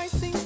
I see.